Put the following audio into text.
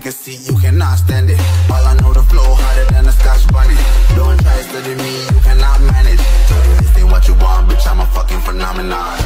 can see you cannot stand it. All I know the flow harder than a scotch bonnet. Don't try study me, you cannot manage. Told you this ain't what you want, bitch, I'm a fucking phenomenon.